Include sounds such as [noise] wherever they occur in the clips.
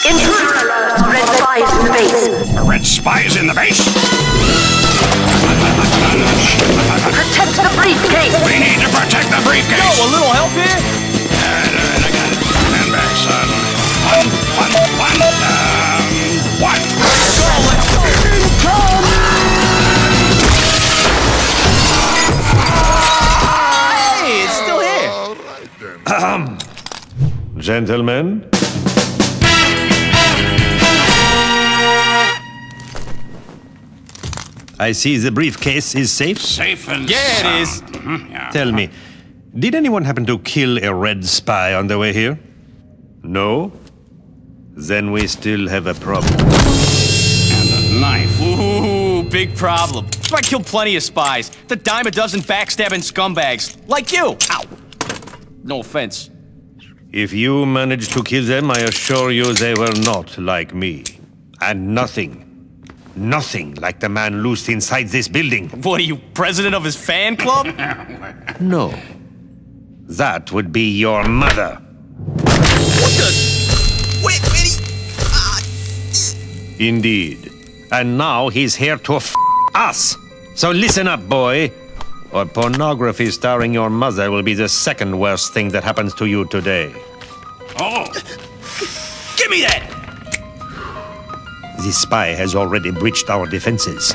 Intruder alert! Red spies in the base. A red spy is in the base? Protect the briefcase! We need to protect the briefcase! Yo, a little help here? Alright, I got it. Stand back, son. One, one, one, um, one! Let's go, let's go. Hey, it's still here. Gentlemen, I see the briefcase is safe. Safe and Yeah, it is. sound. Mhm, yeah. Tell me, did anyone happen to kill a red spy on the way here? No? Then we still have a problem. And a knife. Ooh, big problem. I killed plenty of spies. The dime a dozen backstabbing scumbags. Like you. Ow. No offense. If you managed to kill them, I assure you they were not like me. And nothing, nothing like the man loosed inside this building. What are you, president of his fan club? [laughs] No. That would be your mother. what the? Wait, wait. Ah, Indeed. And now he's here to f us. So listen up, boy. Or pornography starring your mother will be the second worst thing that happens to you today. Oh, give me that. The spy has already breached our defenses.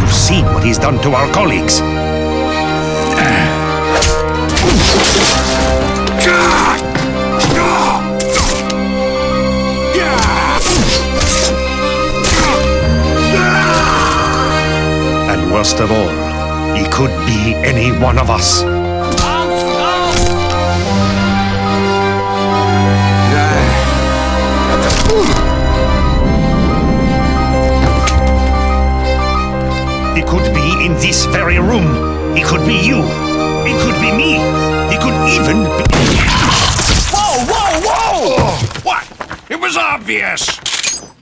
You've seen what he's done to our colleagues. Worst of all, he could be any one of us. He could be in this very room. He could be you. He could be me. He could even be. Whoa, whoa, whoa! What? It was obvious.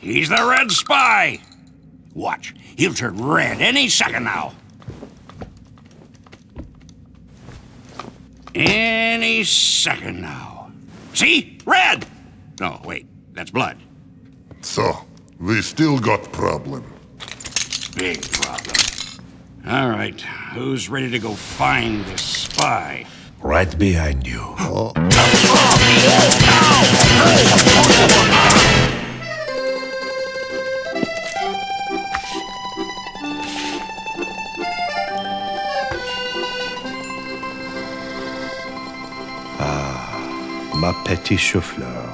He's the red spy. Watch. He'll turn red any second now. Any second now. See? Red! No, wait. That's blood. So, we still got problem. Big problem. All right. Who's ready to go find this spy? Right behind you. Ah, ma petite chou-fleur.